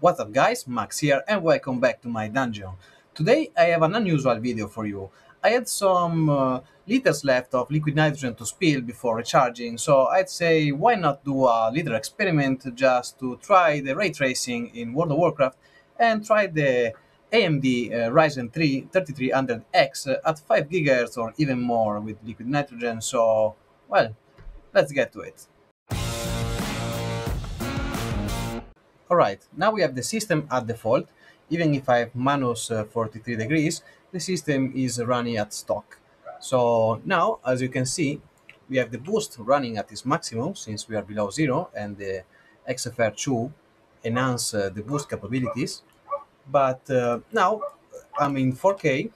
What's up guys, Max here and welcome back to my dungeon. Today I have an unusual video for you. I had some uh, liters left of liquid nitrogen to spill before recharging, so I'd say why not do a little experiment just to try the ray tracing in World of Warcraft and try the AMD uh, Ryzen 3 3300X at 5 GHz or even more with liquid nitrogen, so well, let's get to it. Alright, now we have the system at default. Even if I have minus uh, 43 degrees, the system is running at stock. So now, as you can see, we have the boost running at its maximum since we are below zero and the XFR2 enhance uh, the boost capabilities. But uh, now I'm in 4K,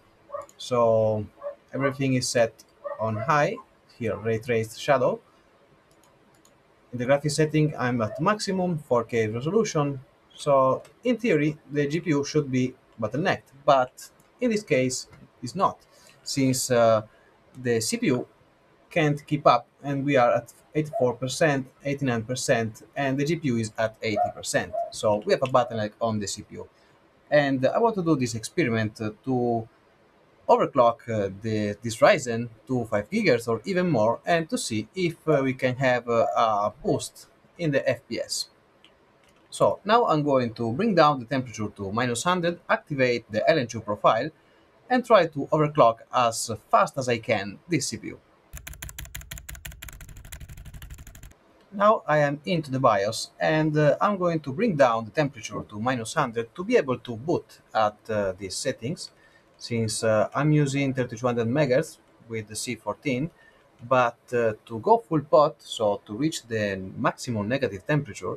so everything is set on high, here ray traced shadow, in the graphics setting, I'm at maximum 4K resolution, so in theory, the GPU should be bottlenecked, but in this case, it's not, since uh, the CPU can't keep up and we are at 84%, 89%, and the GPU is at 80%. So we have a bottleneck on the CPU. And I want to do this experiment uh, to overclock uh, the, this Ryzen to 5 gigahertz or even more and to see if uh, we can have uh, a boost in the FPS. So now I'm going to bring down the temperature to minus 100, activate the LN2 profile and try to overclock as fast as I can this CPU. Now I am into the BIOS and uh, I'm going to bring down the temperature to minus 100 to be able to boot at uh, these settings since uh, I'm using 3200 MHz with the C14 but uh, to go full pot, so to reach the maximum negative temperature,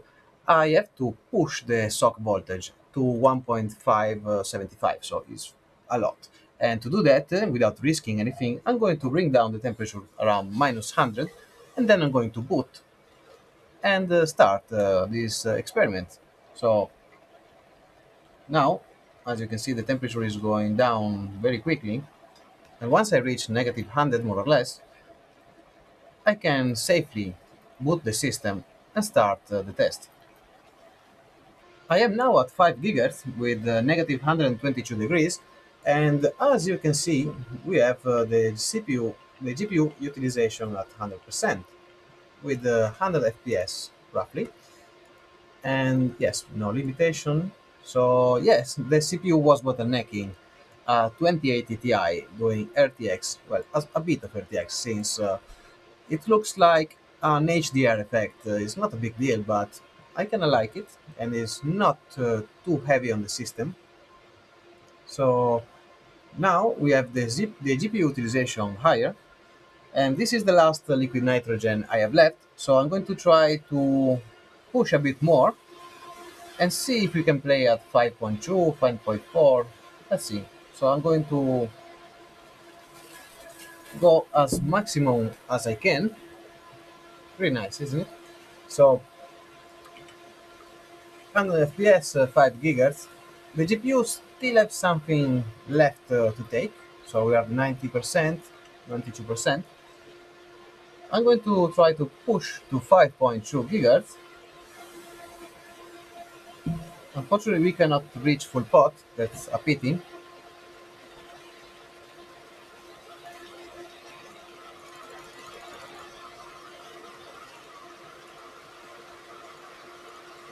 I have to push the SoC voltage to 1.575, so it's a lot. And to do that, uh, without risking anything, I'm going to bring down the temperature around minus 100, and then I'm going to boot and start uh, this uh, experiment. So now as you can see the temperature is going down very quickly. And once I reach negative 100 more or less I can safely boot the system and start uh, the test. I am now at 5 gigahertz with uh, negative 122 degrees. And as you can see we have uh, the CPU the GPU utilization at 100% with uh, 100 FPS roughly. And yes no limitation so yes, the CPU was bottlenecking. Uh, 2080 Ti doing RTX, well, a, bit of RTX since uh, it looks like an HDR effect. Uh, it's not a big deal, but I kind of like it and it's not uh, too heavy on the system. So now we have the, zip, the GPU utilization higher and this is the last liquid nitrogen I have left. So I'm going to try to push a bit more and see if we can play at 5.2, 5.4. Let's see. So I'm going to go as maximum as I can. Pretty nice, isn't it? So 100 FPS, uh, 5 gigahertz. The GPU still have something left uh, to take. So we are 90%, 92%. I'm going to try to push to 5.2 gigahertz Unfortunately, we cannot reach full pot. That's a pity.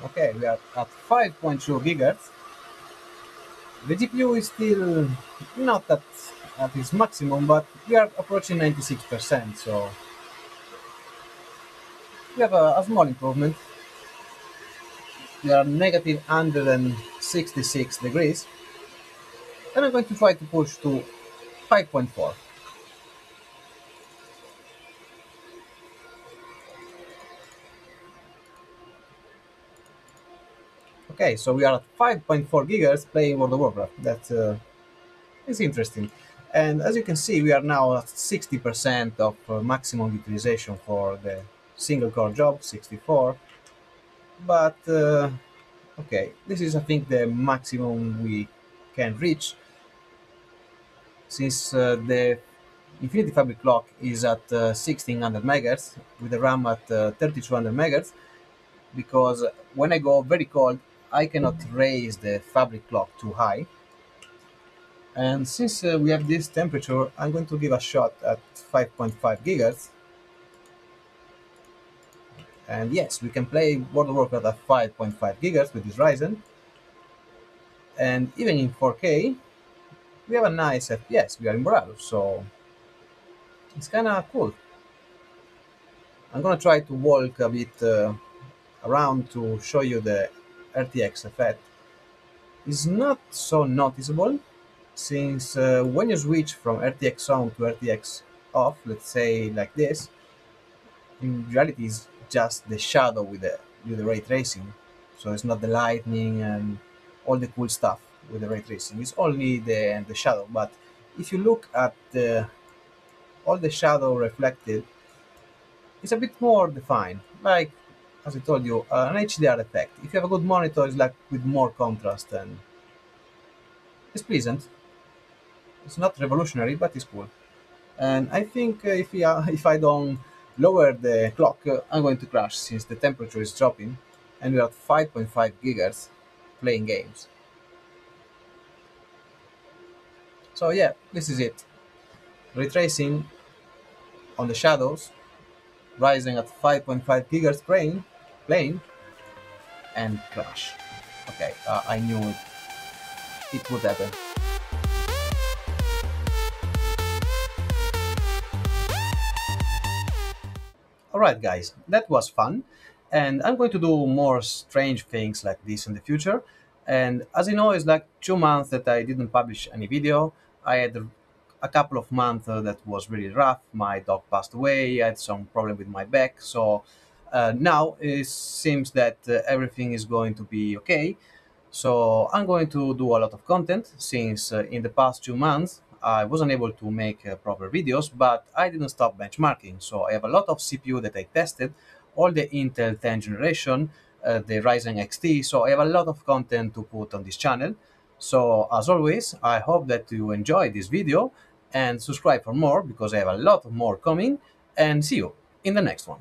Okay, we are at 5.2 gigahertz. The GPU is still not at, at its maximum, but we are approaching 96%, so we have a, a small improvement we are negative 166 degrees and I'm going to try to push to 5.4 okay so we are at 5.4 gigahertz playing World of Warcraft. That uh, is interesting. And as you can see we are now at 60% of uh, maximum utilization for the single core job 64 but uh, okay this is I think the maximum we can reach since uh, the Infinity Fabric clock is at uh, 1600 megahertz with the RAM at uh, 3200 megahertz because when I go very cold I cannot raise the fabric clock too high. And since uh, we have this temperature, I'm going to give a shot at 5.5 gigahertz. And yes, we can play World of Warcraft at 5.5 gigahertz with this Ryzen. And even in 4K, we have a nice FPS. We are in Boralus, so it's kind of cool. I'm gonna try to walk a bit uh, around to show you the RTX effect. It's not so noticeable since uh, when you switch from RTX on to RTX off, let's say like this, in reality it's just the shadow with the with the ray tracing. So it's not the lightning and all the cool stuff with the ray tracing. It's only the the shadow. But if you look at the all the shadow reflected, it's a bit more defined. Like as I told you, uh, an HDR effect. If you have a good monitor, it's like with more contrast and it's pleasant. It's not revolutionary, but it's cool. And I think uh, if, if I don't lower the clock, I'm going to crash since the temperature is dropping and we're at 5.5 gigahertz playing games. So yeah, this is it. Ray tracing on the shadows, Ryzen at 5.5 gigahertz playing, playing, and crash. Okay, uh, I knew it, it would happen. Alright guys, that was fun. And I'm going to do more strange things like this in the future. And as you know it's like two months that I didn't publish any video. I had a couple of months uh, that was really rough. My dog passed away. I had some problem with my back. So uh, now it seems that uh, everything is going to be okay. So I'm going to do a lot of content since uh, in the past two months I wasn't able to make uh, proper videos, but I didn't stop benchmarking. So I have a lot of CPU that I tested, all the Intel 10 generation, uh, the Ryzen XT. So I have a lot of content to put on this channel. So as always, I hope that you enjoyed this video and subscribe for more because I have a lot more coming and see you in the next one.